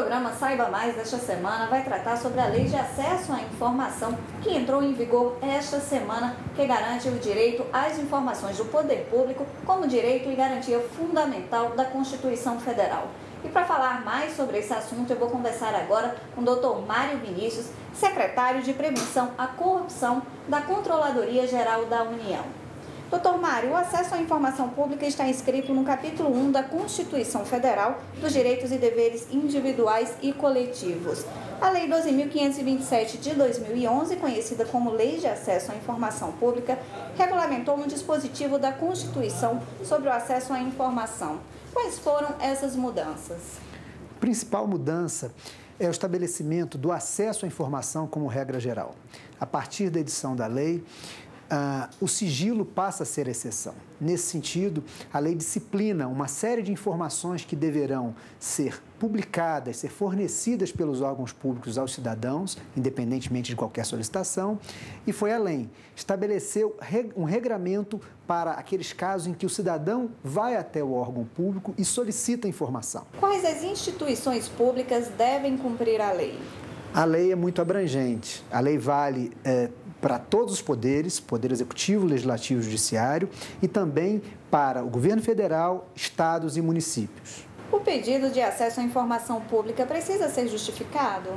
programa Saiba Mais desta semana vai tratar sobre a Lei de Acesso à Informação, que entrou em vigor esta semana, que garante o direito às informações do poder público como direito e garantia fundamental da Constituição Federal. E para falar mais sobre esse assunto, eu vou conversar agora com o Dr. Mário Vinícius, secretário de Prevenção à Corrupção da Controladoria Geral da União. Doutor Mário, o acesso à informação pública está inscrito no capítulo 1 da Constituição Federal dos Direitos e Deveres Individuais e Coletivos. A Lei 12.527 de 2011, conhecida como Lei de Acesso à Informação Pública, regulamentou um dispositivo da Constituição sobre o acesso à informação. Quais foram essas mudanças? A principal mudança é o estabelecimento do acesso à informação como regra geral. A partir da edição da lei, ah, o sigilo passa a ser exceção. Nesse sentido, a lei disciplina uma série de informações que deverão ser publicadas, ser fornecidas pelos órgãos públicos aos cidadãos, independentemente de qualquer solicitação, e foi além, estabeleceu um regramento para aqueles casos em que o cidadão vai até o órgão público e solicita informação. Quais as instituições públicas devem cumprir a lei? A lei é muito abrangente. A lei vale é, para todos os poderes, poder executivo, legislativo e judiciário, e também para o governo federal, estados e municípios. O pedido de acesso à informação pública precisa ser justificado?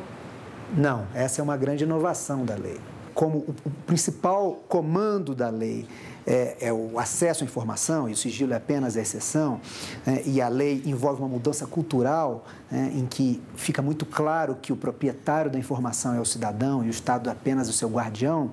Não, essa é uma grande inovação da lei. Como o principal comando da lei é, é, o acesso à informação, e o sigilo é apenas a exceção, é, e a lei envolve uma mudança cultural é, em que fica muito claro que o proprietário da informação é o cidadão e o Estado é apenas o seu guardião,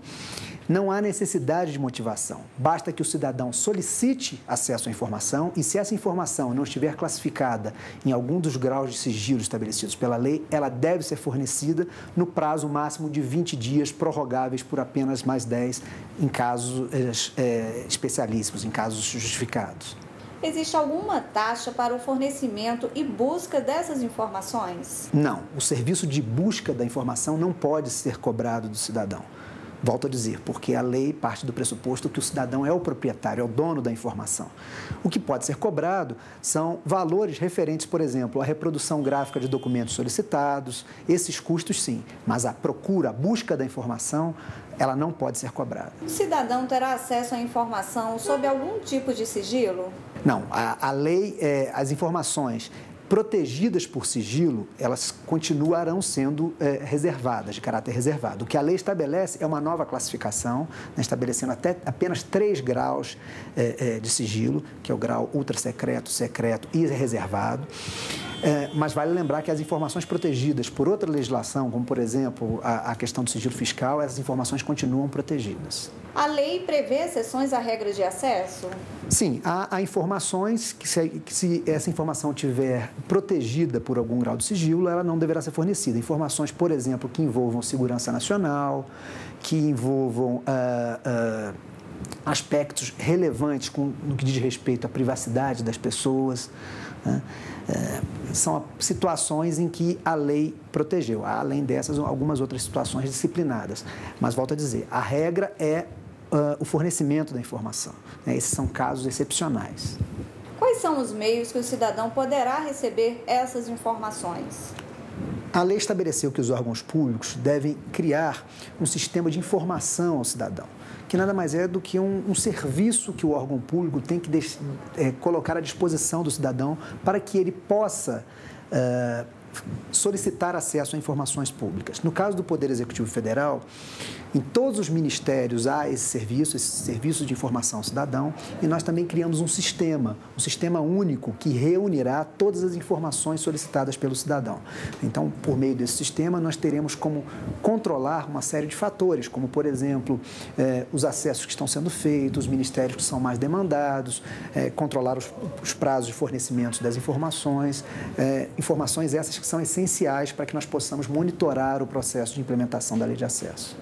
não há necessidade de motivação. Basta que o cidadão solicite acesso à informação e, se essa informação não estiver classificada em algum dos graus de sigilo estabelecidos pela lei, ela deve ser fornecida no prazo máximo de 20 dias, prorrogáveis por apenas mais 10 em casos é, especialíssimos, em casos justificados. Existe alguma taxa para o fornecimento e busca dessas informações? Não. O serviço de busca da informação não pode ser cobrado do cidadão. Volto a dizer, porque a lei parte do pressuposto que o cidadão é o proprietário, é o dono da informação. O que pode ser cobrado são valores referentes, por exemplo, à reprodução gráfica de documentos solicitados, esses custos sim, mas a procura, a busca da informação, ela não pode ser cobrada. O cidadão terá acesso à informação sob algum tipo de sigilo? Não, a, a lei, é, as informações protegidas por sigilo, elas continuarão sendo é, reservadas, de caráter reservado. O que a lei estabelece é uma nova classificação, né, estabelecendo até apenas três graus é, é, de sigilo, que é o grau ultra secreto, secreto e reservado. É, mas vale lembrar que as informações protegidas por outra legislação, como por exemplo a, a, questão do sigilo fiscal, essas informações continuam protegidas. A lei prevê exceções à regra de acesso? Sim, há, há informações que se, que se, essa informação tiver protegida por algum grau de sigilo, ela não deverá ser fornecida. Informações, por exemplo, que envolvam segurança nacional, que envolvam. Uh, uh, aspectos relevantes com, no que diz respeito à privacidade das pessoas. Né? É, são situações em que a lei protegeu. Além dessas, algumas outras situações disciplinadas. Mas, volto a dizer, a regra é uh, o fornecimento da informação. Né? Esses são casos excepcionais. Quais são os meios que o cidadão poderá receber essas informações? A lei estabeleceu que os órgãos públicos devem criar um sistema de informação ao cidadão que nada mais é do que um, um serviço que o órgão público tem que é, colocar à disposição do cidadão para que ele possa. Uh, solicitar acesso a informações públicas. No caso do Poder Executivo Federal, em todos os ministérios há esse serviço, esse serviço de informação cidadão, e nós também criamos um sistema, um sistema único que reunirá todas as informações solicitadas pelo cidadão. Então, por meio desse sistema, nós teremos como controlar uma série de fatores, como, por exemplo, eh, os acessos que estão sendo feitos, os ministérios que são mais demandados, eh, controlar os, os, prazos de fornecimento das informações, eh, informações essas que são essenciais para que nós possamos monitorar o processo de implementação da lei de acesso.